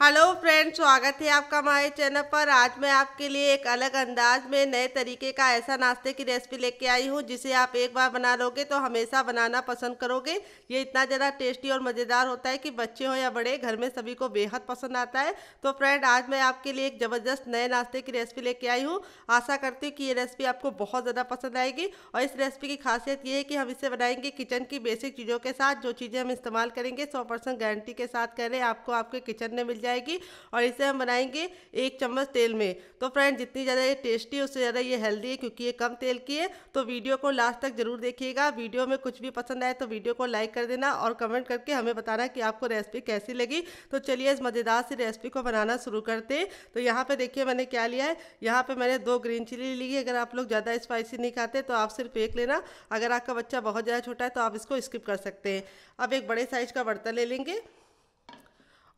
Hello friends, स्वागत है आपका हमारे चैनल पर। आज मैं आपके लिए एक अलग अंदाज में नए तरीके का ऐसा नाश्ते की रेसिपी लेके आई हूँ, जिसे आप एक बार बना लोगे तो हमेशा बनाना पसंद करोगे। ये इतना ज़्यादा टेस्टी और मज़ेदार होता है कि बच्चे हो या बड़े, घर में सभी को बेहद पसंद आता है। तो फ्रेंड, आज मैं आपके लिए एक ज़बरदस्त नए नाश्ते की रेसिपी लेके आई हूँ। आशा करती हूँ कि ये रेसिपी आपको बहुत ज़्यादा पसंद आएगी और इस रेसिपी की खासियत ये है कि हम इसे बनाएँगे किचन की बेसिक चीज़ों के साथ। जो चीज़ें हम इस्तेमाल करेंगे सौ गारंटी के साथ कह रहे आपको आपके किचन में मिल जाएगी और इसे हम बनाएँगे एक चम्मच तेल में। तो फ्रेंड जितनी ज़्यादा ये टेस्टी है उससे ज़्यादा ये हेल्दी है, क्योंकि ये कम तेल की है। तो वीडियो को लास्ट तक ज़रूर देखिएगा। वीडियो में कुछ भी पसंद आए तो वीडियो को लाइक कर देना और कमेंट करके हमें बताना कि आपको रेसिपी कैसी लगी। तो चलिए इस मज़ेदार सी रेसिपी को बनाना शुरू करते हैं। तो यहाँ पर देखिए मैंने क्या लिया है। यहाँ पर मैंने दो ग्रीन चिली ली है। अगर आप लोग ज़्यादा स्पाइसी नहीं खाते तो आप सिर्फ़ एक लेना। अगर आपका बच्चा बहुत ज़्यादा छोटा है तो आप इसको स्किप कर सकते हैं। अब एक बड़े साइज़ का बर्तन ले लेंगे।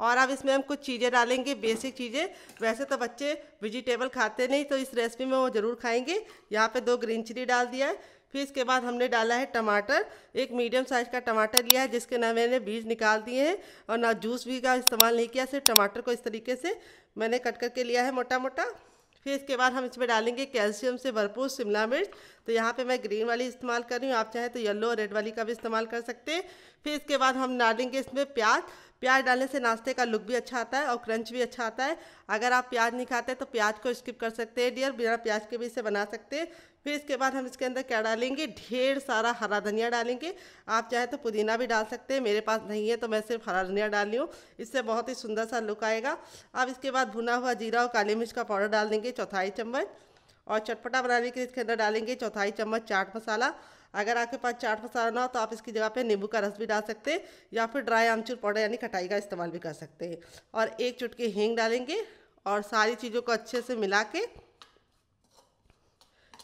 और अब इसमें हम कुछ चीज़ें डालेंगे, बेसिक चीज़ें। वैसे तो बच्चे वेजिटेबल खाते नहीं तो इस रेसिपी में वो ज़रूर खाएँगे। यहाँ पे दो ग्रीन चिली डाल दिया है। फिर इसके बाद हमने डाला है टमाटर। एक मीडियम साइज़ का टमाटर लिया है, जिसके ना मैंने बीज निकाल दिए हैं और ना जूस भी का इस्तेमाल नहीं किया, सिर्फ़ टमाटर को इस तरीके से मैंने कट करके लिया है मोटा मोटा फिर इसके बाद हम इसमें डालेंगे कैल्शियम से भरपूर शिमला मिर्च। तो यहाँ पे मैं ग्रीन वाली इस्तेमाल कर रही हूँ, आप चाहें तो येलो और रेड वाली का भी इस्तेमाल कर सकते हैं। फिर इसके बाद हम डालेंगे इसमें प्याज। प्याज डालने से नाश्ते का लुक भी अच्छा आता है और क्रंच भी अच्छा आता है। अगर आप प्याज नहीं खाते तो प्याज को स्किप कर सकते हैं, डियर। बिना प्याज के भी इसे बना सकते हैं। फिर इसके बाद हम इसके अंदर क्या डालेंगे? ढेर सारा हरा धनिया डालेंगे। आप चाहे तो पुदीना भी डाल सकते हैं, मेरे पास नहीं है तो मैं सिर्फ़ हरा धनिया डाल रही हूँ। इससे बहुत ही सुंदर सा लुक आएगा। अब इसके बाद भुना हुआ जीरा और काली मिर्च का पाउडर डाल देंगे चौथाई चम्मच और चटपटा बनाने के लिए इसके अंदर डालेंगे चौथाई चम्मच चाट मसाला। अगर आपके पास चाट मसाला ना हो तो आप इसकी जगह पे नींबू का रस भी डाल सकते हैं या फिर ड्राई आमचूर पाउडर यानी खटाई का इस्तेमाल भी कर सकते हैं। और एक चुटकी हींग डालेंगे और सारी चीज़ों को अच्छे से मिला के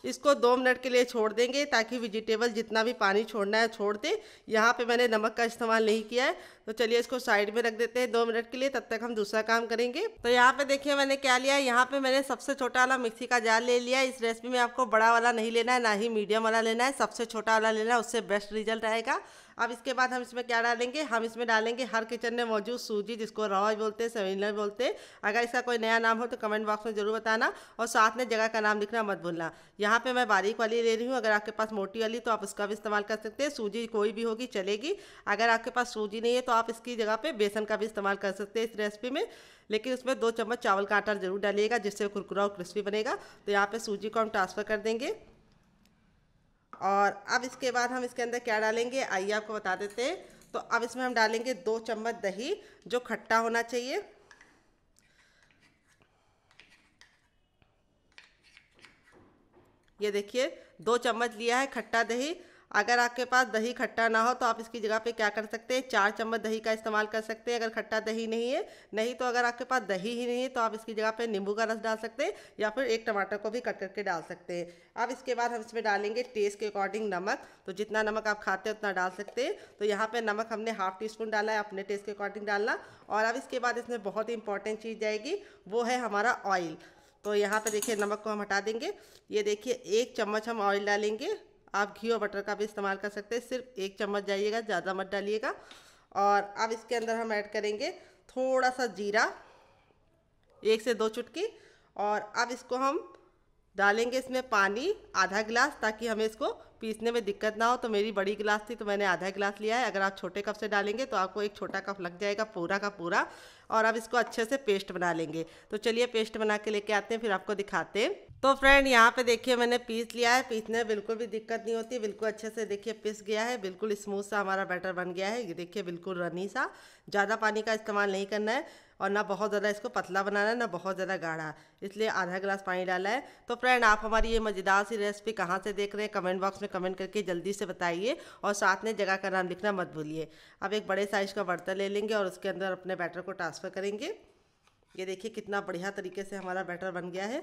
इसको दो मिनट के लिए छोड़ देंगे ताकि वेजिटेबल जितना भी पानी छोड़ना है छोड़ दें। यहाँ पे मैंने नमक का इस्तेमाल नहीं किया है। तो चलिए इसको साइड में रख देते हैं दो मिनट के लिए, तब तक हम दूसरा काम करेंगे। तो यहाँ पे देखिए मैंने क्या लिया यहाँ पे मैंने सबसे छोटा वाला मिक्सी का जार ले लिया इस रेसिपी में आपको बड़ा वाला नहीं लेना है, ना ही मीडियम वाला लेना है। सबसे छोटा वाला लेना है, उससे बेस्ट रिज़ल्ट आएगा। अब इसके बाद हम इसमें क्या डालेंगे? हम इसमें डालेंगे हर किचन में मौजूद सूजी, जिसको रॉय बोलते हैं सेविनर बोलते हैं। अगर इसका कोई नया नाम हो तो कमेंट बॉक्स में ज़रूर बताना और साथ में जगह का नाम लिखना मत भूलना। यहाँ पर मैं बारीक वाली ले रही हूँ। अगर आपके पास मोटी वाली तो आप उसका भी इस्तेमाल कर सकते हैं। सूजी कोई भी होगी, चलेगी। अगर आपके पास सूजी नहीं है तो आप इसकी जगह पर बेसन का भी इस्तेमाल कर सकते हैं इस रेसिपी में। लेकिन उसमें दो चम्मच चावल का आटा ज़रूर डालिएगा, जिससे कुरकुरा और क्रिस्पी बनेगा। तो यहाँ पे सूजी को हम ट्रांसफ़र कर देंगे। और अब इसके बाद हम इसके अंदर क्या डालेंगे? आइए आपको बता देते हैं। तो अब इसमें हम डालेंगे दो चम्मच दही, जो खट्टा होना चाहिए। ये देखिए, दो चम्मच लिया है खट्टा दही। अगर आपके पास दही खट्टा ना हो तो आप इसकी जगह पे क्या कर सकते हैं? चार चम्मच दही का इस्तेमाल कर सकते हैं। अगर खट्टा दही नहीं है, नहीं तो अगर आपके पास दही ही नहीं है तो आप इसकी जगह पे नींबू का रस डाल सकते हैं या फिर एक टमाटर को भी कट करके डाल सकते हैं। अब इसके बाद हम इसमें डालेंगे टेस्ट के अकॉर्डिंग नमक। तो जितना नमक आप खाते हैं, उतना डाल सकते हैं। तो यहाँ पर नमक हमने हाफ़ टी स्पून डाला है अपने टेस्ट के अकॉर्डिंग डालना। और अब इसके बाद इसमें बहुत ही इंपॉर्टेंट चीज़ जाएगी वो है हमारा ऑयल तो यहाँ पे देखिए नमक को हम हटा देंगे। ये देखिए, एक चम्मच हम ऑयल डालेंगे। आप घी और बटर का भी इस्तेमाल कर सकते हैं। सिर्फ़ एक चम्मच जाइएगा, ज़्यादा मत डालिएगा। और अब इसके अंदर हम ऐड करेंगे थोड़ा सा जीरा, एक से दो चुटकी। और अब इसको हम डालेंगे इसमें पानी, आधा गिलास, ताकि हमें इसको पीसने में दिक्कत ना हो। तो मेरी बड़ी गिलास थी तो मैंने आधा गिलास लिया है। अगर आप छोटे कप से डालेंगे तो आपको एक छोटा कप लग जाएगा, पूरा का पूरा। और अब इसको अच्छे से पेस्ट बना लेंगे। तो चलिए पेस्ट बना के लेके आते हैं, फिर आपको दिखाते हैं। तो फ्रेंड, यहाँ पे देखिए मैंने पीस लिया है। पीसने में बिल्कुल भी दिक्कत नहीं होती, बिल्कुल अच्छे से देखिए पीस गया है। बिल्कुल स्मूथ सा हमारा बैटर बन गया है। ये देखिए बिल्कुल रनी सा। ज़्यादा पानी का इस्तेमाल नहीं करना है और ना बहुत ज़्यादा इसको पतला बनाना है, ना बहुत ज़्यादा गाढ़ा। इसलिए आधा गिलास पानी डाला है। तो फ्रेंड, आप हमारी ये मज़ेदार सी रेसिपी कहाँ से देख रहे हैं? कमेंट बॉक्स में कमेंट करके जल्दी से बताइए और साथ में जगह का नाम लिखना मत भूलिए। अब एक बड़े साइज़ का बर्तन ले लेंगे और उसके अंदर अपने बैटर को ट्रांसफ़र करेंगे। ये देखिए कितना बढ़िया तरीके से हमारा बैटर बन गया है।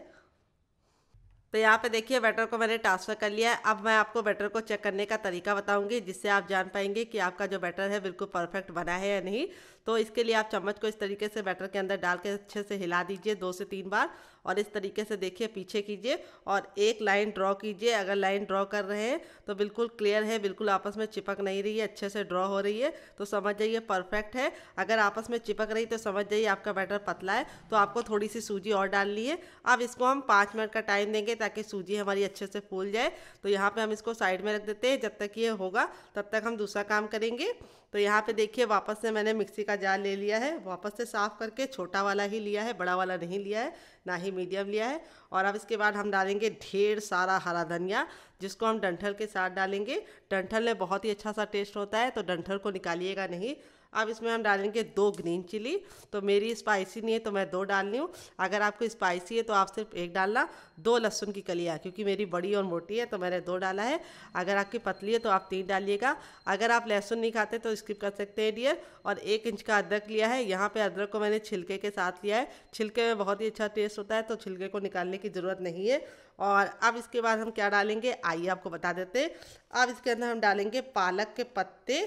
तो यहाँ पे देखिए बैटर को मैंने ट्रांसफ़र कर लिया है। अब मैं आपको बैटर को चेक करने का तरीका बताऊँगी, जिससे आप जान पाएँगे कि आपका जो बैटर है, बिल्कुल परफेक्ट बना है या नहीं। तो इसके लिए आप चम्मच को इस तरीके से बैटर के अंदर डाल के अच्छे से हिला दीजिए दो से तीन बार और इस तरीके से देखिए पीछे कीजिए और एक लाइन ड्रॉ कीजिए। अगर लाइन ड्रॉ कर रहे हैं तो बिल्कुल क्लियर है, बिल्कुल आपस में चिपक नहीं रही है, अच्छे से ड्रॉ हो रही है तो समझ जाइए परफेक्ट है। अगर आपस में चिपक रही तो समझ जाइए आपका बैटर पतला है तो आपको थोड़ी सी सूजी और डालनी है अब इसको हम पाँच मिनट का टाइम देंगे ताकि सूजी हमारी अच्छे से फूल जाए। तो यहाँ पर हम इसको साइड में रख देते हैं, जब तक ये होगा तब तक हम दूसरा काम करेंगे। तो यहाँ पे देखिए, वापस से मैंने मिक्सी का जार ले लिया है। वापस से साफ़ करके छोटा वाला ही लिया है, बड़ा वाला नहीं लिया है, ना ही मीडियम लिया है। और अब इसके बाद हम डालेंगे ढेर सारा हरा धनिया, जिसको हम डंठल के साथ डालेंगे। डंठल में बहुत ही अच्छा सा टेस्ट होता है तो डंठल को निकालिएगा नहीं। अब इसमें हम डालेंगे दो ग्रीन चिली। तो मेरी स्पाइसी नहीं है तो मैं दो डाल रही हूँ। अगर आपको स्पाइसी है तो आप सिर्फ़ एक डालना। दो लहसुन की कलियाँ, क्योंकि मेरी बड़ी और मोटी है तो मैंने दो डाला है। अगर आपकी पतली है तो आप तीन डालिएगा। अगर आप लहसुन नहीं खाते तो स्किप कर सकते हैं, डियर। और एक इंच का अदरक लिया है। यहाँ पर अदरक को मैंने छिलके के साथ लिया है। छिलके में बहुत ही अच्छा टेस्ट होता है तो छिलके को निकालने की ज़रूरत नहीं है। और अब इसके बाद हम क्या डालेंगे, आइए आपको बता देते हैं। अब इसके अंदर हम डालेंगे पालक के पत्ते।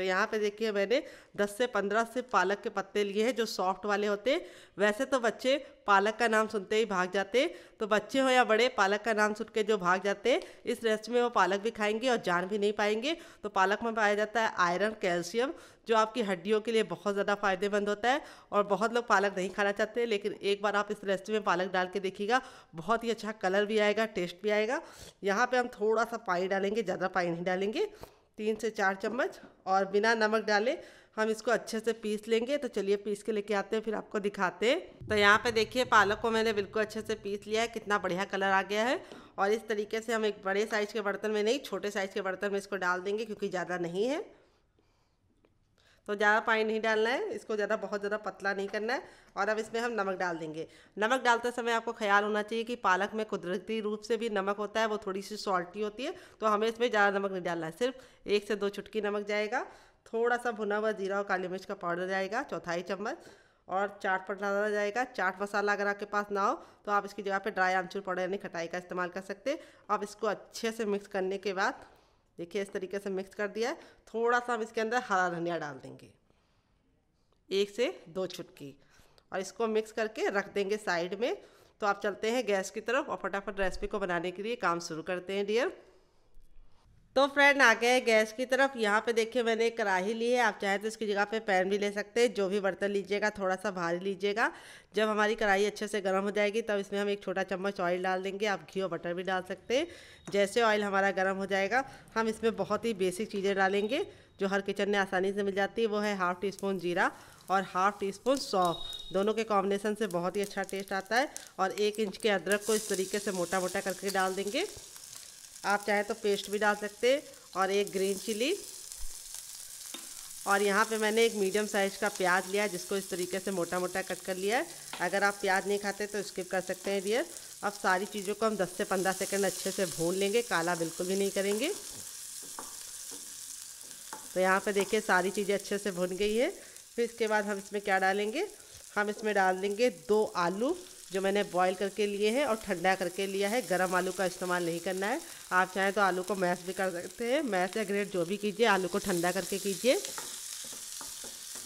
तो यहाँ पे देखिए मैंने 10 से 15 से पालक के पत्ते लिए हैं, जो सॉफ्ट वाले होते हैं। वैसे तो बच्चे पालक का नाम सुनते ही भाग जाते तो बच्चे हो या बड़े, पालक का नाम सुन के जो भाग जाते हैं, इस रेसिपी में वो पालक भी खाएँगे और जान भी नहीं पाएँगे। तो पालक में पाया जाता है आयरन कैल्शियम जो आपकी हड्डियों के लिए बहुत ज़्यादा फ़ायदेमंद होता है और बहुत लोग पालक नहीं खाना चाहते लेकिन एक बार आप इस रेसिपी में पालक डाल के देखिएगा, बहुत ही अच्छा कलर भी आएगा टेस्ट भी आएगा। यहाँ पर हम थोड़ा सा पानी डालेंगे, ज़्यादा पानी नहीं डालेंगे। तीन से चार चम्मच और बिना नमक डाले हम इसको अच्छे से पीस लेंगे। तो चलिए पीस के लेके आते हैं, फिर आपको दिखाते हैं। तो यहाँ पे देखिए, पालक को मैंने बिल्कुल अच्छे से पीस लिया है। कितना बढ़िया कलर आ गया है। और इस तरीके से हम एक बड़े साइज़ के बर्तन में नहीं, छोटे साइज़ के बर्तन में इसको डाल देंगे, क्योंकि ज़्यादा नहीं है। तो ज़्यादा पानी नहीं डालना है, इसको ज़्यादा, बहुत ज़्यादा पतला नहीं करना है और अब इसमें हम नमक डाल देंगे। नमक डालते समय आपको ख्याल होना चाहिए कि पालक में कुदरती रूप से भी नमक होता है, वो थोड़ी सी सॉल्टी होती है तो हमें इसमें ज़्यादा नमक नहीं डालना है, सिर्फ़ एक से दो चुटकी नमक जाएगा थोड़ा सा भुना हुआ जीरा और काली मिर्च का पाउडर जाएगा, चौथाई चम्मच, और चाट मसाला जाएगा, चाट मसाला अगर आपके पास ना हो तो आप इसकी जगह पे ड्राई आमचूर पाउडर यानी खटाई का इस्तेमाल कर सकते अब इसको अच्छे से मिक्स करने के बाद देखिए, इस तरीके से मिक्स कर दिया है। थोड़ा सा हम इसके अंदर हरा धनिया डाल देंगे। एक से दो चुटकी। और इसको मिक्स करके रख देंगे साइड में। तो आप चलते हैं गैस की तरफ़ और फटाफट रेसिपी को बनाने के लिए काम शुरू करते हैं डियर तो फ्रेंड आ गए गैस की तरफ़। यहाँ पे देखिए, मैंने एक कढ़ाई ली है। आप चाहे तो इसकी जगह पे पैन भी ले सकते हैं। जो भी बर्तन लीजिएगा थोड़ा सा भारी लीजिएगा। जब हमारी कढ़ाई अच्छे से गर्म हो जाएगी, तब इसमें हम एक छोटा चम्मच ऑयल डाल देंगे। आप घी और बटर भी डाल सकते हैं। जैसे ऑयल हमारा गर्म हो जाएगा, हम इसमें बहुत ही बेसिक चीज़ें डालेंगे, जो हर किचन में आसानी से मिल जाती है। वो है हाफ़ टी स्पून जीरा और हाफ़ टी स्पून सौंफ दोनों के कॉम्बिनेशन से बहुत ही अच्छा टेस्ट आता है और एक इंच के अदरक को इस तरीके से मोटा मोटा करके डाल देंगे। आप चाहे तो पेस्ट भी डाल सकते और एक ग्रीन चिली। और यहाँ पे मैंने एक मीडियम साइज़ का प्याज लिया है, जिसको इस तरीके से मोटा मोटा कट कर लिया है। अगर आप प्याज नहीं खाते तो स्किप कर सकते हैं डियर अब सारी चीज़ों को हम 10 से 15 सेकंड अच्छे से भून लेंगे, काला बिल्कुल भी नहीं करेंगे। तो यहाँ पे देखिए सारी चीज़ें अच्छे से भुन गई है। फिर इसके बाद हम इसमें क्या डालेंगे? हम इसमें डाल देंगे दो आलू। जो मैंने बॉईल करके लिए हैं और ठंडा करके लिया है। गरम आलू का इस्तेमाल नहीं करना है। आप चाहें तो आलू को मैश भी कर सकते हैं। मैश या ग्रेट जो भी कीजिए, आलू को ठंडा करके कीजिए।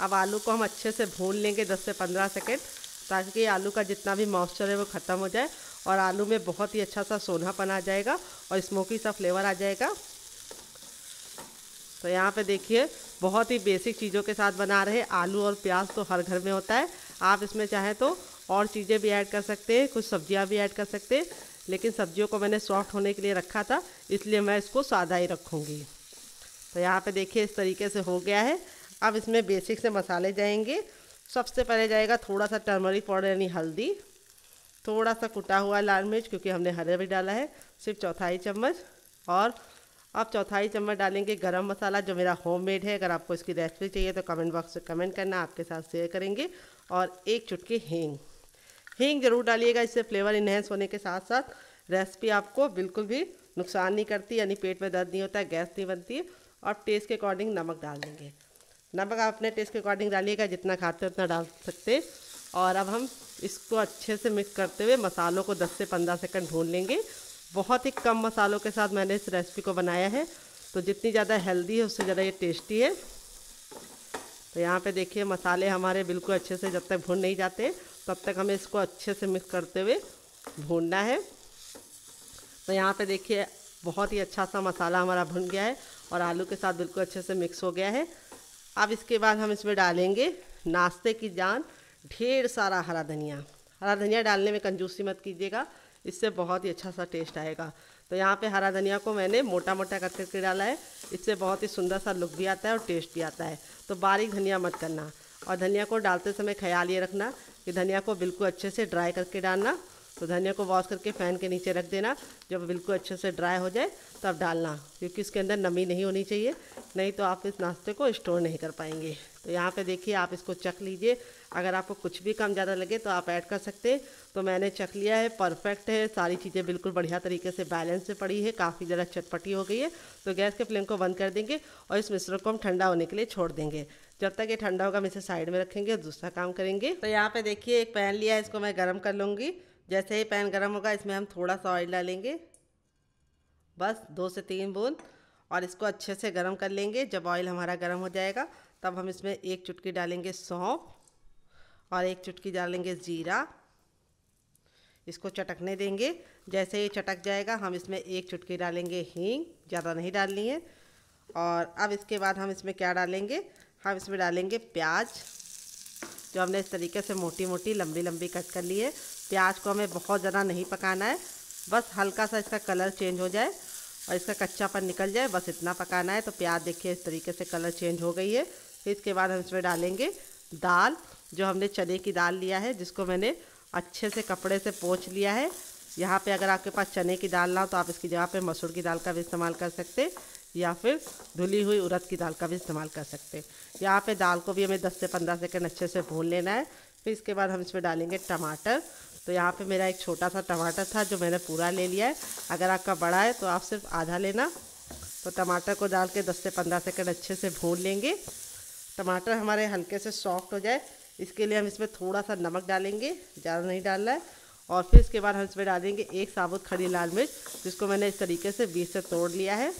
अब आलू को हम अच्छे से भून लेंगे 10 से 15 सेकेंड, ताकि आलू का जितना भी मॉइस्चर है वो ख़त्म हो जाए और आलू में बहुत ही अच्छा सा सोनापन आ जाएगा और स्मोकी सा फ्लेवर आ जाएगा। तो यहाँ पे देखिए, बहुत ही बेसिक चीज़ों के साथ बना रहे आलू और प्याज तो हर घर में होता है। आप इसमें चाहें तो और चीज़ें भी ऐड कर सकते हैं, कुछ सब्ज़ियाँ भी ऐड कर सकते हैं, लेकिन सब्जियों को मैंने सॉफ्ट होने के लिए रखा था, इसलिए मैं इसको सादा ही रखूँगी। तो यहाँ पे देखिए इस तरीके से हो गया है। अब इसमें बेसिक से मसाले जाएँगे। सबसे पहले जाएगा थोड़ा सा टर्मरिक पाउडर यानी हल्दी। थोड़ा सा कुटा हुआ लाल मिर्च, क्योंकि हमने हरे भी डाला है, सिर्फ़ चौथाई चम्मच। और अब चौथाई चम्मच डालेंगे गरम मसाला, जो मेरा होममेड है। अगर आपको इसकी रेसिपी चाहिए तो कमेंट बॉक्स में कमेंट करना, आपके साथ शेयर करेंगे। और एक चुटकी हींग। हींग ज़रूर डालिएगा, इससे फ्लेवर इन्हेंस होने के साथ साथ रेसिपी आपको बिल्कुल भी नुकसान नहीं करती, यानी पेट में दर्द नहीं होता है गैस नहीं बनती और टेस्ट के अकॉर्डिंग नमक डाल देंगे। नमक आप अपने टेस्ट के अकॉर्डिंग डालिएगा, जितना खाते हो उतना डाल सकते। और अब हम इसको अच्छे से मिक्स करते हुए मसालों को 10 से 15 सेकंड भून लेंगे। बहुत ही कम मसालों के साथ मैंने इस रेसिपी को बनाया है तो जितनी ज़्यादा हेल्दी है, उससे ज़्यादा ये टेस्टी है। तो यहाँ पे देखिए, मसाले हमारे बिल्कुल अच्छे से जब तक भून नहीं जाते। तब तक हमें इसको अच्छे से मिक्स करते हुए भूनना है। तो यहाँ पे देखिए, बहुत ही अच्छा सा मसाला हमारा भुन गया है और आलू के साथ बिल्कुल अच्छे से मिक्स हो गया है। अब इसके बाद हम इसमें डालेंगे नाश्ते की जान, ढेर सारा हरा धनिया। हरा धनिया डालने में कंजूसी मत कीजिएगा, इससे बहुत ही अच्छा सा टेस्ट आएगा। तो यहाँ पे हरा धनिया को मैंने मोटा मोटा कट करके डाला है, इससे बहुत ही सुंदर सा लुक भी आता है और टेस्ट भी आता है। तो बारीक धनिया मत करना और धनिया को डालते समय ख्याल ये रखना कि धनिया को बिल्कुल अच्छे से ड्राई करके डालना तो धनिया को वॉश करके फ़ैन के नीचे रख देना। जब बिल्कुल अच्छे से ड्राई हो जाए, तब डालना, क्योंकि इसके अंदर नमी नहीं होनी चाहिए, नहीं तो आप इस नाश्ते को स्टोर नहीं कर पाएँगे। तो यहाँ पे देखिए, आप इसको चख लीजिए। अगर आपको कुछ भी कम ज़्यादा लगे तो आप ऐड कर सकते हैं। तो मैंने चख लिया है परफेक्ट है, सारी चीज़ें बिल्कुल बढ़िया तरीके से बैलेंस से पड़ी है, काफ़ी ज़्यादा चटपटी हो गई है। तो गैस के फ्लेम को बंद कर देंगे और इस मिश्रण को हम ठंडा होने के लिए छोड़ देंगे। जब तक ये ठंडा होगा हम इसे साइड में रखेंगे और दूसरा काम करेंगे। तो यहाँ पे देखिए, एक पैन लिया है, इसको मैं गर्म कर लूँगी। जैसे ही पैन गर्म होगा, इसमें हम थोड़ा सा ऑयल डालेंगे। बस दो से तीन बूंद और इसको अच्छे से गर्म कर लेंगे। जब ऑयल हमारा गर्म हो जाएगा, तब हम इसमें एक चुटकी डालेंगे सौंफ और एक चुटकी डालेंगे ज़ीरा। इसको चटकने देंगे। जैसे ही चटक जाएगा, हम इसमें एक चुटकी डालेंगे हींग, ज़्यादा नहीं डालनी है। और अब इसके बाद हम इसमें क्या डालेंगे? हम इसमें डालेंगे प्याज, जो हमने इस तरीके से मोटी मोटी लंबी लंबी कट कर ली है। प्याज को हमें बहुत ज़्यादा नहीं पकाना है। बस हल्का सा इसका कलर चेंज हो जाए और इसका कच्चापन निकल जाए, बस इतना पकाना है। तो प्याज देखिए, इस तरीके से कलर चेंज हो गई है। फिर इसके बाद हम इसमें डालेंगे दाल, जो हमने चने की दाल लिया है, जिसको मैंने अच्छे से कपड़े से पोछ लिया है। यहाँ पे अगर आपके पास चने की दाल ना हो तो आप इसकी जगह पे मसूर की दाल का भी इस्तेमाल कर सकते या फिर धुली हुई उड़द की दाल का भी इस्तेमाल कर सकते हैं। यहाँ पे दाल को भी हमें 10 से 15 सेकंड अच्छे से भून लेना है। फिर इसके बाद हम इसमें डालेंगे टमाटर। तो यहाँ पे मेरा एक छोटा सा टमाटर था जो मैंने पूरा ले लिया है। अगर आपका बड़ा है तो आप सिर्फ़ आधा लेना। तो टमाटर को डाल के दस से पंद्रह सेकेंड अच्छे से भून लेंगे। टमाटर हमारे हल्के से सॉफ्ट हो जाए। इसके लिए हम इसमें थोड़ा सा नमक डालेंगे, ज़्यादा नहीं डालना है। और फिर इसके बाद हम इसमें डालेंगे एक साबुत खड़ी लाल मिर्च, जिसको मैंने इस तरीके से बीच से तोड़ लिया है।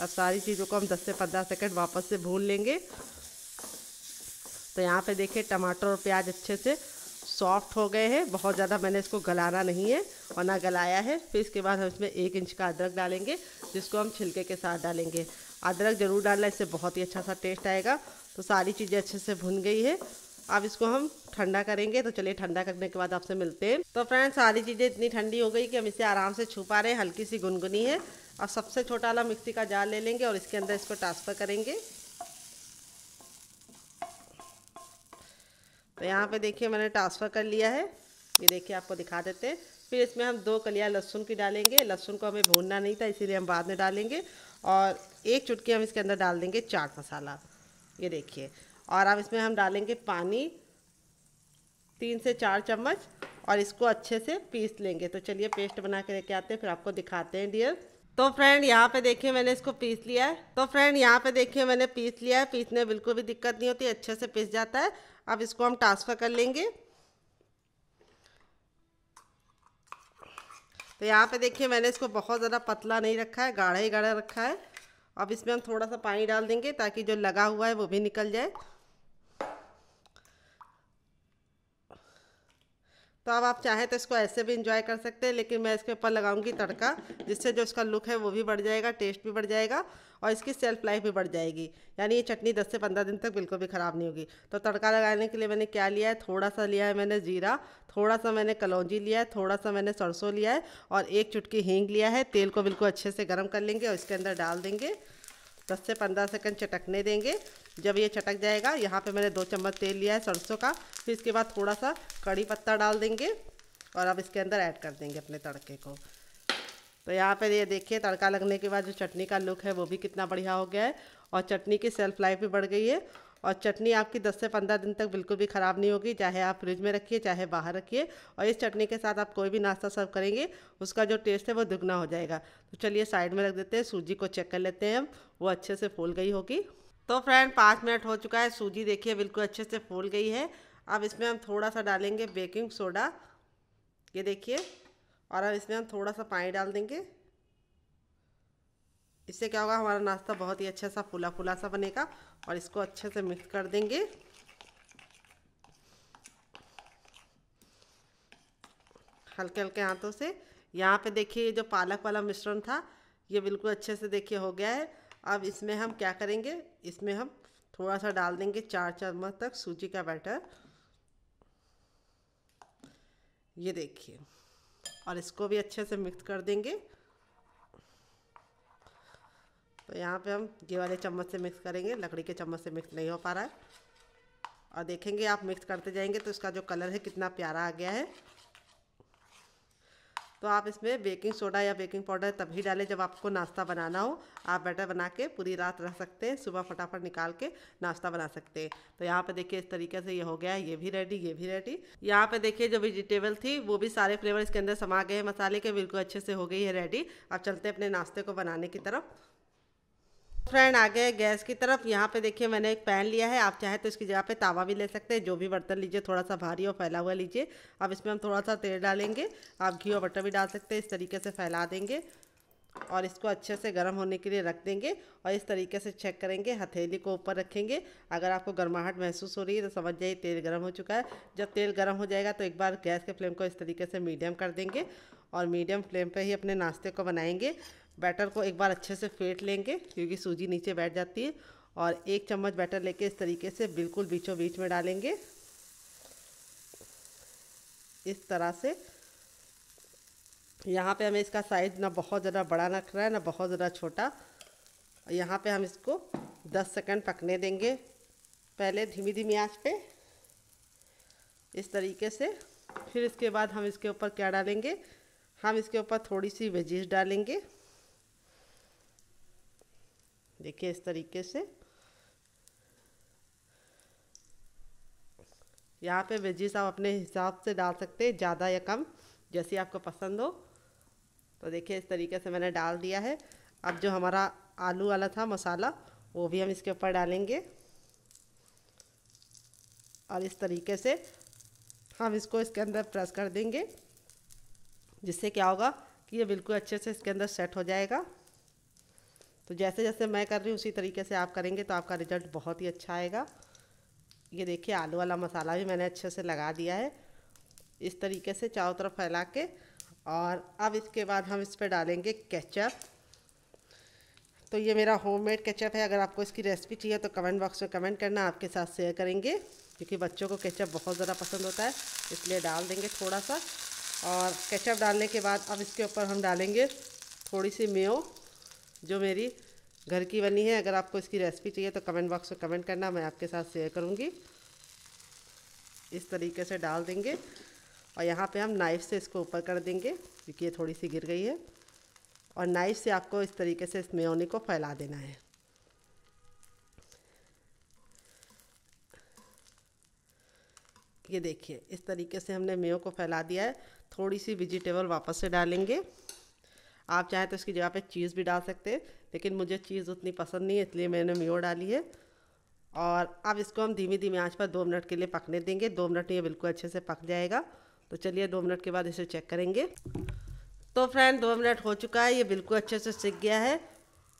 अब सारी चीज़ों को हम 10 से 15 सेकंड वापस से भून लेंगे। तो यहाँ पे देखिए टमाटर और प्याज अच्छे से सॉफ्ट हो गए हैं। बहुत ज़्यादा मैंने इसको गलाना नहीं है और ना गलाया है। फिर इसके बाद हम इसमें एक इंच का अदरक डालेंगे, जिसको हम छिलके के साथ डालेंगे। अदरक ज़रूर डालना, इससे बहुत ही अच्छा सा टेस्ट आएगा। तो सारी चीज़ें अच्छे से भुन गई है। अब इसको हम ठंडा करेंगे। तो चलिए ठंडा करने के बाद आपसे मिलते हैं। तो फ्रेंड्स, सारी चीज़ें इतनी ठंडी हो गई कि हम इसे आराम से छुपा रहे हैं। हल्की सी गुनगुनी है। और सबसे छोटा वाला मिक्सी का जार ले लेंगे और इसके अंदर इसको ट्रांसफ़र करेंगे। तो यहाँ पे देखिए मैंने ट्रांसफ़र कर लिया है। ये देखिए आपको दिखा देते हैं। फिर इसमें हम दो कलियाँ लहसुन की डालेंगे। लहसुन को हमें भूनना नहीं था, इसीलिए हम बाद में डालेंगे। और एक चुटकी हम इसके अंदर डाल देंगे चाट मसाला। ये देखिए। और अब इसमें हम डालेंगे पानी, तीन से चार चम्मच, और इसको अच्छे से पीस लेंगे। तो चलिए पेस्ट बना के लेके आते हैं, फिर आपको दिखाते हैं डियर तो फ्रेंड यहाँ पे देखिए मैंने इसको पीस लिया है। तो फ्रेंड यहाँ पे देखिए मैंने पीस लिया है। पीसने में बिल्कुल भी दिक्कत नहीं होती, अच्छे से पीस जाता है। अब इसको हम ट्रांसफ़र कर लेंगे। तो यहाँ पे देखिए मैंने इसको बहुत ज़्यादा पतला नहीं रखा है, गाढ़ा ही गाढ़ा रखा है। अब इसमें हम थोड़ा सा पानी डाल देंगे ताकि जो लगा हुआ है वो भी निकल जाए। तो अब आप चाहें तो इसको ऐसे भी इंजॉय कर सकते हैं, लेकिन मैं इसके ऊपर लगाऊँगी तड़का, जिससे जो इसका लुक है वो भी बढ़ जाएगा टेस्ट भी बढ़ जाएगा और इसकी सेल्फ लाइफ भी बढ़ जाएगी। यानी ये चटनी 10 से 15 दिन तक बिल्कुल भी ख़राब नहीं होगी। तो तड़का लगाने के लिए मैंने क्या लिया है? थोड़ा सा लिया है मैंने जीरा थोड़ा सा मैंने कलौजी लिया है थोड़ा सा मैंने सरसों लिया है और एक चुटकी हींग लिया है। तेल को बिल्कुल अच्छे से गर्म कर लेंगे और इसके अंदर डाल देंगे। दस से पंद्रह सेकंड चटकने देंगे। जब ये चटक जाएगा, यहाँ पे मैंने दो चम्मच तेल लिया है सरसों का, फिर इसके बाद थोड़ा सा कड़ी पत्ता डाल देंगे और अब इसके अंदर ऐड कर देंगे अपने तड़के को। तो यहाँ पर ये देखिए, तड़का लगने के बाद जो चटनी का लुक है वो भी कितना बढ़िया हो गया है और चटनी की सेल्फ लाइफ भी बढ़ गई है और चटनी आपकी 10 से 15 दिन तक बिल्कुल भी ख़राब नहीं होगी, चाहे आप फ्रिज में रखिए, चाहे बाहर रखिए और इस चटनी के साथ आप कोई भी नाश्ता सर्व करेंगे, उसका जो टेस्ट है वो दुगना हो जाएगा। तो चलिए साइड में रख देते हैं, सूजी को चेक कर लेते हैं हम, वो अच्छे से फूल गई होगी। तो फ्रेंड पाँच मिनट हो चुका है। सूजी देखिए, बिल्कुल अच्छे से फूल गई है। अब इसमें हम थोड़ा सा डालेंगे बेकिंग सोडा ये देखिए, और अब इसमें हम थोड़ा सा पानी डाल देंगे। इससे क्या होगा, हमारा नाश्ता बहुत ही अच्छा सा फूला फूला सा बनेगा, और इसको अच्छे से मिक्स कर देंगे। हल्के हल्के हाथों से। यहाँ पे देखिए जो पालक वाला मिश्रण था, ये बिल्कुल अच्छे से देखिए हो गया है। अब इसमें हम क्या करेंगे? इसमें हम थोड़ा सा डाल देंगे चार चम्मच तक सूजी का बैटर। ये देखिए, और इसको भी अच्छे से मिक्स कर देंगे। तो यहाँ पे हम ये वाले चम्मच से मिक्स करेंगे, लकड़ी के चम्मच से मिक्स नहीं हो पा रहा है। और देखेंगे आप मिक्स करते जाएँगे तो इसका जो कलर है कितना प्यारा आ गया है। तो आप इसमें बेकिंग सोडा या बेकिंग पाउडर तभी डालें जब आपको नाश्ता बनाना हो। आप बैटर बना के पूरी रात रख सकते हैं, सुबह फटाफट निकाल के नाश्ता बना सकते हैं। तो यहाँ पे देखिए इस तरीके से ये हो गया, ये भी रेडी ये भी रेडी यहाँ पे देखिए जो वेजिटेबल थी, वो भी सारे फ्लेवर इसके अंदर समा गए मसाले के बिल्कुल अच्छे से हो गई है रेडी अब चलते हैं अपने नाश्ते को बनाने की तरफ़। फ्रेंड आ गए गैस की तरफ़। यहाँ पे देखिए मैंने एक पैन लिया है, आप चाहे तो इसकी जगह पे तावा भी ले सकते हैं, जो भी बर्तन लीजिए थोड़ा सा भारी और फैला हुआ लीजिए। अब इसमें हम थोड़ा सा तेल डालेंगे, आप घी और बटर भी डाल सकते हैं, इस तरीके से फैला देंगे और इसको अच्छे से गर्म होने के लिए रख देंगे और इस तरीके से चेक करेंगे, हथेली को ऊपर रखेंगे। अगर आपको गर्माहट महसूस हो रही है तो समझ जाइए तेल गर्म हो चुका है। जब तेल गर्म हो जाएगा तो एक बार गैस के फ्लेम को इस तरीके से मीडियम कर देंगे और मीडियम फ्लेम पर ही अपने नाश्ते को बनाएँगे। बैटर को एक बार अच्छे से फेंट लेंगे, क्योंकि सूजी नीचे बैठ जाती है, और एक चम्मच बैटर लेके इस तरीके से बिल्कुल बीचों बीच में डालेंगे। इस तरह से। यहाँ पे हमें इसका साइज़ ना बहुत ज़्यादा बड़ा रख रहा है, ना बहुत ज़्यादा छोटा। यहाँ पे हम इसको 10 सेकंड पकने देंगे। पहले धीमी धीमी आँच पे। इस तरीके से। फिर इसके बाद हम इसके ऊपर क्या डालेंगे? हम इसके ऊपर थोड़ी सी वेजिस डालेंगे। देखिए इस तरीके से यहाँ पे वेजिस आप अपने हिसाब से डाल सकते हैं, ज़्यादा या कम, जैसी आपको पसंद हो। तो देखिए, इस तरीके से मैंने डाल दिया है। अब जो हमारा आलू वाला था, मसाला, वो भी हम इसके ऊपर डालेंगे। और इस तरीके से हम इसको इसके अंदर प्रेस कर देंगे, जिससे क्या होगा कि ये बिल्कुल अच्छे से इसके अंदर सेट हो जाएगा। तो जैसे जैसे मैं कर रही हूँ, उसी तरीके से आप करेंगे तो आपका रिज़ल्ट बहुत ही अच्छा आएगा। ये देखिए, आलू वाला मसाला भी मैंने अच्छे से लगा दिया है। इस तरीके से चारों तरफ़ फैला के और अब इसके बाद हम इस पर डालेंगे केचप। तो ये मेरा होममेड केचप है। अगर आपको इसकी रेसिपी चाहिए तो कमेंट बॉक्स में कमेंट करना, आपके साथ शेयर करेंगे, क्योंकि बच्चों को केचप बहुत ज़्यादा पसंद होता है, इसलिए डाल देंगे थोड़ा सा। और केचप डालने के बाद अब इसके ऊपर हम डालेंगे थोड़ी सी मेयो। जो मेरी घर की बनी है, अगर आपको इसकी रेसिपी चाहिए तो कमेंट बॉक्स में कमेंट करना, मैं आपके साथ शेयर करूँगी। इस तरीके से डाल देंगे और यहाँ पे हम नाइफ़ से इसको ऊपर कर देंगे, क्योंकि ये थोड़ी सी गिर गई है। और नाइफ़ से आपको इस तरीके से इस मेयोनी को फैला देना है। ये देखिए, इस तरीके से हमने मेयो को फैला दिया है। थोड़ी सी वेजिटेबल वापस से डालेंगे। आप चाहें तो इसकी जगह पे चीज़ भी डाल सकते हैं, लेकिन मुझे चीज़ उतनी पसंद नहीं है, इसलिए मैंने मेयो डाली है। और अब इसको हम धीमी धीमी आँच पर दो मिनट के लिए पकने देंगे। दो मिनट में ये बिल्कुल अच्छे से पक जाएगा। तो चलिए दो मिनट के बाद इसे चेक करेंगे। तो फ्रेंड, दो मिनट हो चुका है, ये बिल्कुल अच्छे से सीख गया है।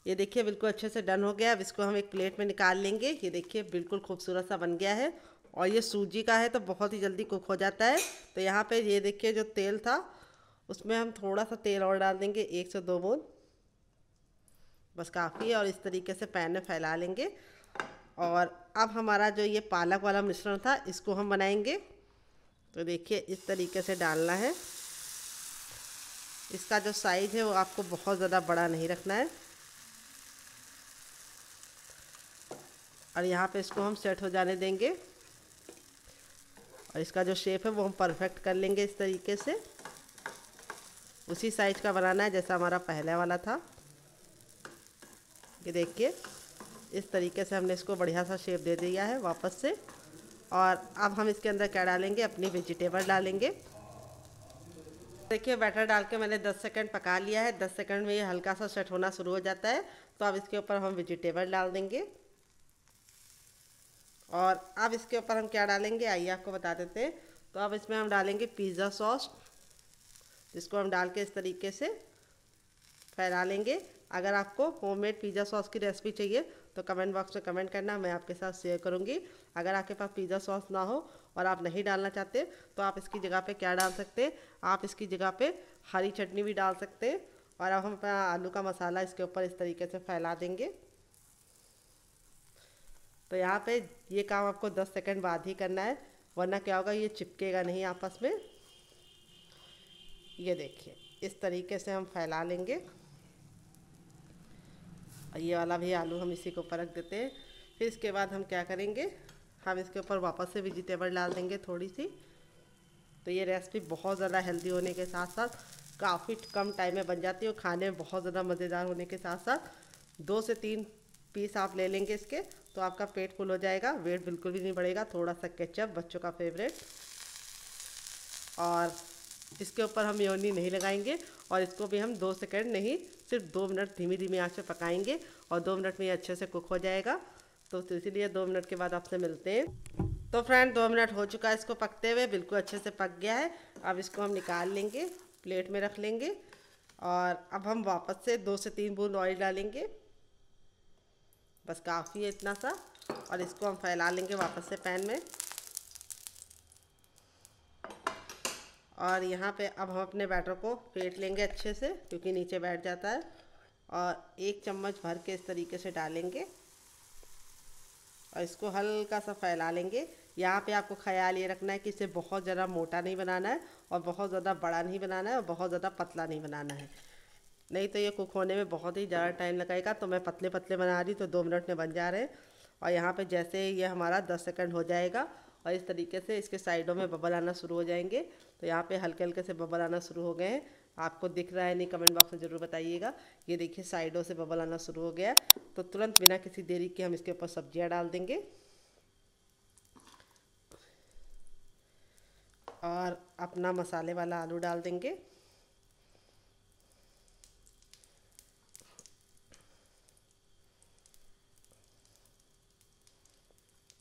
ये देखिए, बिल्कुल अच्छे से डन हो गया अब इसको हम एक प्लेट में निकाल लेंगे। ये देखिए, बिल्कुल खूबसूरत सा बन गया है। और ये सूजी का है तो बहुत ही जल्दी कुक हो जाता है। तो यहाँ पे ये देखिए, जो तेल था उसमें हम थोड़ा सा तेल और डाल देंगे, एक से दो बूंद। बस काफ़ी है और इस तरीके से पैन में फैला लेंगे। और अब हमारा जो ये पालक वाला मिश्रण था, इसको हम बनाएँगे। तो देखिए, इस तरीके से डालना है। इसका जो साइज़ है, वो आपको बहुत ज़्यादा बड़ा नहीं रखना है। और यहाँ पे इसको हम सेट हो जाने देंगे। और इसका जो शेप है, वो हम परफेक्ट कर लेंगे इस तरीके से। उसी साइज़ का बनाना है जैसा हमारा पहले वाला था। ये देखिए, इस तरीके से हमने इसको बढ़िया सा शेप दे दिया है वापस से। और अब हम इसके अंदर क्या डालेंगे? अपनी वेजिटेबल डालेंगे। देखिए बैटर डाल के मैंने 10 सेकंड पका लिया है। 10 सेकंड में ये हल्का सा सेट होना शुरू हो जाता है। तो अब इसके ऊपर हम वेजिटेबल डाल देंगे। और अब इसके ऊपर हम क्या डालेंगे? आइए आपको बता देते हैं। तो अब इसमें हम डालेंगे पिज़्ज़ा सॉस जिसको हम डाल के इस तरीके से फैला लेंगे। अगर आपको होममेड पिज़्ज़ा सॉस की रेसिपी चाहिए तो कमेंट बॉक्स में कमेंट करना, मैं आपके साथ शेयर करूँगी। अगर आपके पास पिज़्ज़ा सॉस ना हो और आप नहीं डालना चाहते तो आप इसकी जगह पे क्या डाल सकते हैं? आप इसकी जगह पे हरी चटनी भी डाल सकते हैं। और अब हम अपना आलू का मसाला इसके ऊपर इस तरीके से फैला देंगे। तो यहाँ पे ये काम आपको 10 सेकंड बाद ही करना है, वरना क्या होगा, ये चिपकेगा नहीं आपस में। ये देखिए, इस तरीके से हम फैला लेंगे। और ये वाला भी आलू हम इसी के ऊपर रख देते हैं। फिर इसके बाद हम क्या करेंगे, हम इसके ऊपर वापस से वेजिटेबल डाल देंगे थोड़ी सी। तो ये रेसिपी बहुत ज़्यादा हेल्दी होने के साथ साथ काफ़ी कम टाइम में बन जाती है और खाने में बहुत ज़्यादा मज़ेदार होने के साथ साथ दो से तीन पीस आप ले लेंगे इसके तो आपका पेट फुल हो जाएगा। वेट बिल्कुल भी नहीं बढ़ेगा, थोड़ा सा केचप बच्चों का फेवरेट और इसके ऊपर हम योनी नहीं लगाएँगे और इसको भी हम दो सेकंड नहीं, सिर्फ़ दो मिनट धीमी धीमी आँच पे पकाएँगे और दो मिनट में ये अच्छे से कुक हो जाएगा। तो इसीलिए दो मिनट के बाद आपसे मिलते हैं। तो फ्रेंड, दो मिनट हो चुका है इसको पकते हुए, बिल्कुल अच्छे से पक गया है। अब इसको हम निकाल लेंगे, प्लेट में रख लेंगे और अब हम वापस से दो से तीन बूंद ऑयल डालेंगे। बस काफ़ी है इतना सा और इसको हम फैला लेंगे वापस से पैन में। और यहाँ पे अब हम अपने बैटर को फेंट लेंगे अच्छे से, क्योंकि नीचे बैठ जाता है। और एक चम्मच भर के इस तरीके से डालेंगे। और इसको हल्का सा फैला लेंगे। यहाँ पे आपको ख्याल ये रखना है कि इसे बहुत ज़्यादा मोटा नहीं बनाना है और बहुत ज़्यादा बड़ा नहीं बनाना है और बहुत ज़्यादा पतला नहीं बनाना है। नहीं तो ये कुक होने में बहुत ही ज़्यादा टाइम लगाएगा तो मैं पतले पतले बना रही तो दो मिनट में बन जा रहे हैं। और यहाँ पे जैसे ये हमारा दस सेकंड हो जाएगा और इस तरीके से इसके साइडों में बबल आना शुरू हो जाएँगे। तो यहाँ पे हल्के हल्के से बबल आना शुरू हो गए हैं। आपको दिख रहा है नहीं कमेंट बॉक्स में ज़रूर बताइएगा। ये देखिए, साइडों से बबल आना शुरू हो गया तो तुरंत बिना किसी देरी के हम इसके ऊपर सब्ज़ियाँ डाल देंगे। और अपना मसाले वाला आलू डाल देंगे।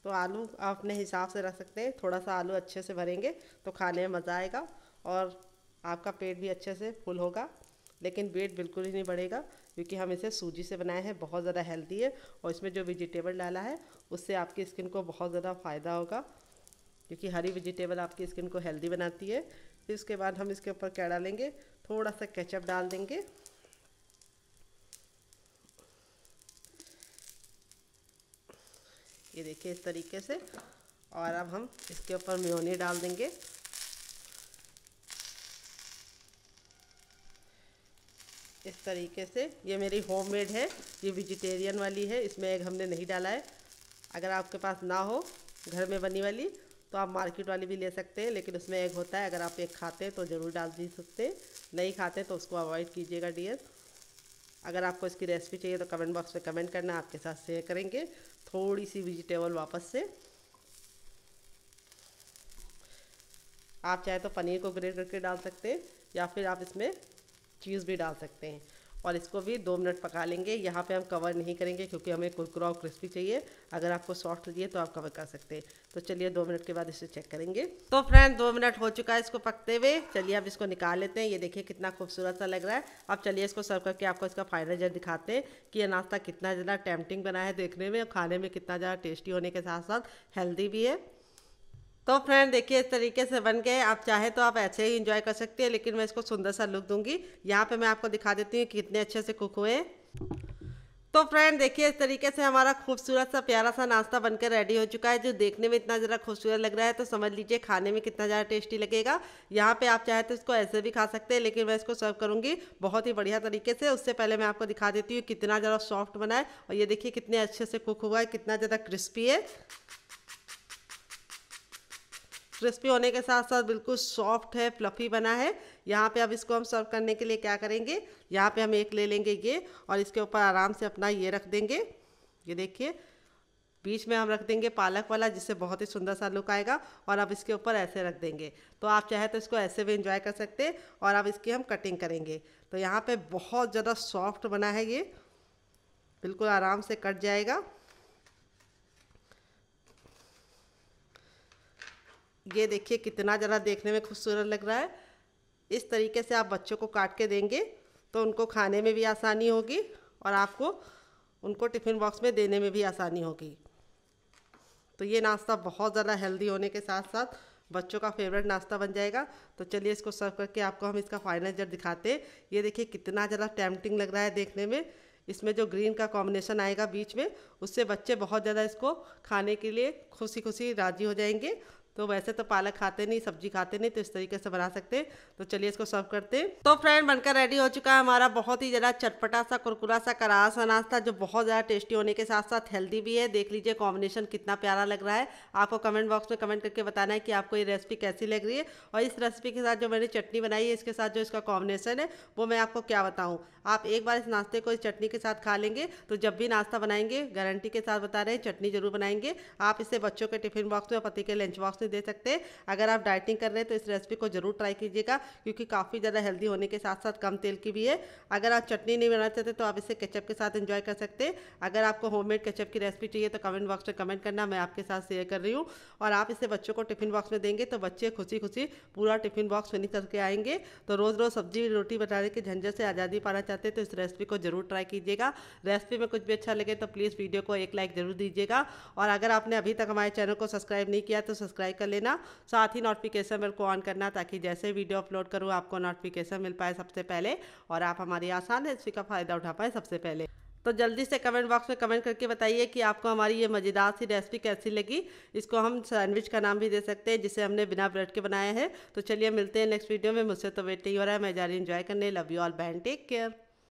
तो आलू आप अपने हिसाब से रख सकते हैं। थोड़ा सा आलू अच्छे से भरेंगे तो खाने में मज़ा आएगा और आपका पेट भी अच्छे से फुल होगा। लेकिन वेट बिल्कुल ही नहीं बढ़ेगा क्योंकि हम इसे सूजी से बनाए हैं, बहुत ज़्यादा हेल्दी है और इसमें जो वेजिटेबल डाला है, उससे आपकी स्किन को बहुत ज़्यादा फ़ायदा होगा क्योंकि हरी वेजिटेबल आपकी स्किन को हेल्दी बनाती है। फिर उसके बाद हम इसके ऊपर क्या डालेंगे? थोड़ा सा केचप डाल देंगे। ये देखिए इस तरीके से। और अब हम इसके ऊपर म्योनी डाल देंगे। इस तरीके से ये मेरी होममेड है, ये वेजिटेरियन वाली है, इसमें एग हमने नहीं डाला है। अगर आपके पास ना हो घर में बनी वाली तो आप मार्केट वाली भी ले सकते हैं, लेकिन उसमें एग होता है, अगर आप एग खाते हैं तो ज़रूर डाल दी सकते हैं। नहीं खाते तो उसको अवॉइड कीजिएगा डियर अगर आपको इसकी रेसिपी चाहिए तो कमेंट बॉक्स में कमेंट करना, आपके साथ शेयर करेंगे। थोड़ी सी वेजिटेबल वापस से। आप चाहे तो पनीर को ग्रेट करके डाल सकते हैं या फिर आप इसमें चीज़ भी डाल सकते हैं। और इसको भी दो मिनट पका लेंगे। यहाँ पे हम कवर नहीं करेंगे क्योंकि हमें कुरकुरा और क्रिस्पी चाहिए। अगर आपको सॉफ्ट चाहिए तो आप कवर कर सकते हैं। तो चलिए दो मिनट के बाद इसे चेक करेंगे। तो फ्रेंड दो मिनट हो चुका है इसको पकते हुए। चलिए अब इसको निकाल लेते हैं। ये देखिए कितना खूबसूरत सा लग रहा है। अब चलिए इसको सर्व करके आपको इसका फाइनल रिज़ल्ट दिखाते हैं कि ये नाश्ता कितना ज़्यादा टेम्पटिंग बना है देखने में खाने में कितना ज़्यादा टेस्टी होने के साथ साथ हेल्दी भी है। तो फ्रेंड देखिए, इस तरीके से बन गए। आप चाहे तो आप ऐसे ही इंजॉय कर सकते हैं, लेकिन मैं इसको सुंदर सा लुक दूँगी। यहाँ पे मैं आपको दिखा देती हूँ कितने अच्छे से कुक हुए तो फ्रेंड देखिए, इस तरीके से हमारा खूबसूरत सा प्यारा सा नाश्ता बनकर रेडी हो चुका है। जो देखने में इतना ज़रा खूबसूरत लग रहा है तो समझ लीजिए, खाने में कितना ज़्यादा टेस्टी लगेगा। यहाँ पे आप चाहे तो इसको ऐसे भी खा सकते हैं, लेकिन मैं इसको सर्व करूँगी बहुत ही बढ़िया तरीके से। उससे पहले मैं आपको दिखा देती हूँ कितना ज़्यादा सॉफ्ट बना है। और ये देखिए कितने अच्छे से कुक हुआ है, कितना ज़्यादा क्रिस्पी है। क्रिस्पी होने के साथ साथ बिल्कुल सॉफ्ट है, फ्लफ़ी बना है। यहाँ पे अब इसको हम सर्व करने के लिए क्या करेंगे? यहाँ पे हम एक ले लेंगे ये और इसके ऊपर आराम से अपना ये रख देंगे। ये देखिए, बीच में हम रख देंगे पालक वाला, जिससे बहुत ही सुंदर सा लुक आएगा और अब इसके ऊपर ऐसे रख देंगे। तो आप चाहे तो इसको ऐसे भी इंजॉय कर सकते और अब इसकी हम कटिंग करेंगे। तो यहाँ पे बहुत ज़्यादा सॉफ्ट बना है ये। बिल्कुल आराम से कट जाएगा। ये देखिए कितना ज़रा देखने में खूबसूरत लग रहा है। इस तरीके से आप बच्चों को काट के देंगे तो उनको खाने में भी आसानी होगी और आपको उनको टिफ़िन बॉक्स में देने में भी आसानी होगी। तो ये नाश्ता बहुत ज़्यादा हेल्दी होने के साथ साथ बच्चों का फेवरेट नाश्ता बन जाएगा। तो चलिए इसको सर्व करके आपको हम इसका फाइनल जब दिखाते हैं। ये देखिए कितना ज़्यादा टेम्पटिंग लग रहा है देखने में। इसमें जो ग्रीन का कॉम्बिनेशन आएगा बीच में, उससे बच्चे बहुत ज़्यादा इसको खाने के लिए खुशी खुशी राज़ी हो जाएँगे। तो वैसे तो पालक खाते नहीं, सब्ज़ी खाते नहीं तो इस तरीके से बना सकते। हैं तो चलिए इसको सर्व करते। हैं तो फ्रेंड बनकर रेडी हो चुका है हमारा बहुत ही ज़्यादा चटपटा सा, कुरकुरा सा करारा सा नाश्ता जो बहुत ज़्यादा टेस्टी होने के साथ साथ हेल्दी भी है। देख लीजिए कॉम्बिनेशन कितना प्यारा लग रहा है। आपको कमेंट बॉक्स में कमेंट करके बताना है कि आपको ये रेसिपी कैसी लग रही है। और इस रेसिपी के साथ जो मैंने चटनी बनाई है, इसके साथ जो इसका कॉम्बिनेशन है, वो मैं आपको क्या बताऊँ? आप एक बार इस नाश्ते को इस चटनी के साथ खा लेंगे तो जब भी नाश्ता बनाएँगे गारंटी के साथ बता रहे हैं, चटनी ज़रूर बनाएँगे। आप इसे बच्चों के टिफ़िन बॉक्स में पति के लंच बॉक्स में दे सकते हैं। अगर आप डाइटिंग कर रहे हैं तो इस रेसिपी को ज़रूर ट्राई कीजिएगा, क्योंकि काफ़ी ज़्यादा हेल्दी होने के साथ साथ कम तेल की भी है। अगर आप चटनी नहीं बनाना चाहते तो आप इसे केचप के साथ इन्जॉय कर सकते हैं। अगर आपको होममेड केचप की रेसिपी चाहिए तो कमेंट बॉक्स में कमेंट करना, मैं आपके साथ शेयर कर रही हूँ। और आप इसे बच्चों को टिफ़िन बॉक्स में देंगे तो बच्चे खुशी खुशी पूरा टिफ़िन बॉक्स फिनिश करके आएँगे। तो रोज़ रोज़ सब्ज़ी, रोटी बनाने के झंझट से आज़ादी पाना चाहते हैं तो इस रेसिपी को ज़रूर ट्राई कीजिएगा। रेसिपी में कुछ भी अच्छा लगे तो प्लीज़ वीडियो को एक लाइक ज़रूर दीजिएगा। और अगर आपने अभी तक हमारे चैनल को सब्सक्राइब नहीं किया तो सब्सक्राइब कर लेना। साथ ही नोटिफिकेशन बेल को ऑन करना ताकि जैसे वीडियो अपलोड करूँ, आपको नोटिफिकेशन मिल पाए सबसे पहले और आप हमारी आसान रेसिपी का फ़ायदा उठा पाए सबसे पहले। तो जल्दी से कमेंट बॉक्स में कमेंट करके बताइए कि आपको हमारी ये मज़ेदार सी रेसिपी कैसी लगी। इसको हम सैंडविच का नाम भी दे सकते हैं, जिसे हमने बिना ब्रेड के बनाया है। तो चलिए मिलते हैं नेक्स्ट वीडियो में। मुझसे तो वेट नहीं हो रहा है। मैं जा रही इन्जॉय करने। Love you all and take care